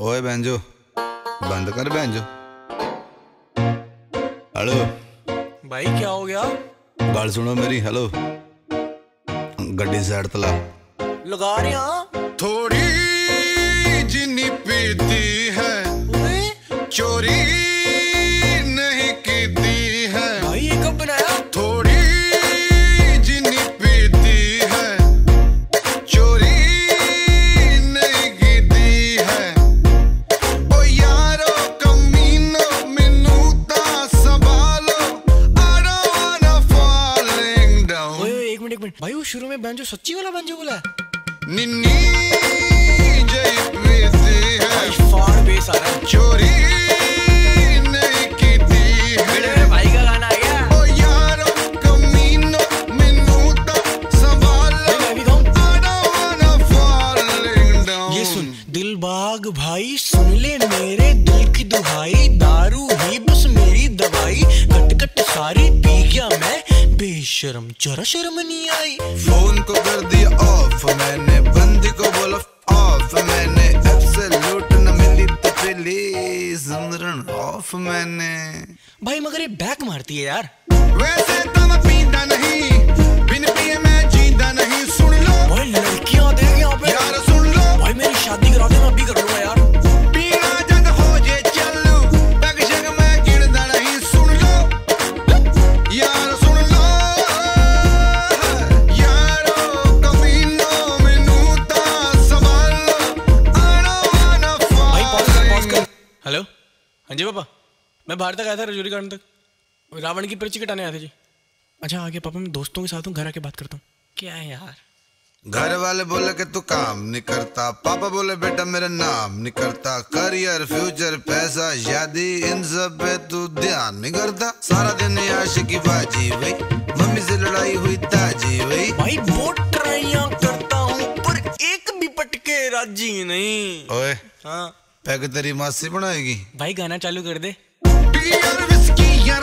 ओए बैंजो बंद कर बैंजो। हेलो। भाई क्या हो गया? गल सुनो मेरी हेलो। गड्डी साइड तला। लगा रहे हैं थोड़ी जिनी पीती है चोरी मिनट एक मिनट। भाई वो शुरू में बैंजो सच्ची वाला बैंजो बोला। है। भाई फाड़ बेस आ रहा है चोरी नहीं कीती मेरे है। मेरे भाई का यारो बेशरम जरा शर्म नहीं आई। फ़ोन को कर दिया ऑफ़ मैंने बंदी को बोला ऑफ़ मैंने एब्सोल्यूट न मिली तो प्लीज़ ऑफ़ मैंने। भाई मगर ये बैक मारती है यार। वैसे तो मैं पीता नहीं बिन पिए हाँ जी पापा मैं बाहर तक आया था रजौरी गार्डन तक। रावण की पर्ची कटाने आए थे जी। अच्छा आगे पापा मैं दोस्तों के साथ हूँ घर आके बात करता हूँ। क्या है यार? घर वाले बोले कि तू काम नहीं करता। पापा बोले बेटा मेरा नाम नहीं करता। करियर फ्यूचर पैसा शादी इन सब पे तू ध्यान नहीं करता। सारा दिन आशिकी बाजी वही मम्मी से लड़ाई हुई ताजी वही भाई बहुत ट्राइयाँ करता हूँ पर एक भी पटके राज़ी नहीं। ओए। हाँ। ਪੈਗ ਤੇਰੀ ਮਾਸੀ ਬਣਾਏਗੀ। ਭਾਈ ਗਾਣਾ ਚਾਲੂ ਕਰ ਦੇ। ਬੀਅਰ ਵਿਸਕੀ ਯਾਰ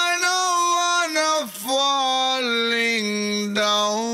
falling down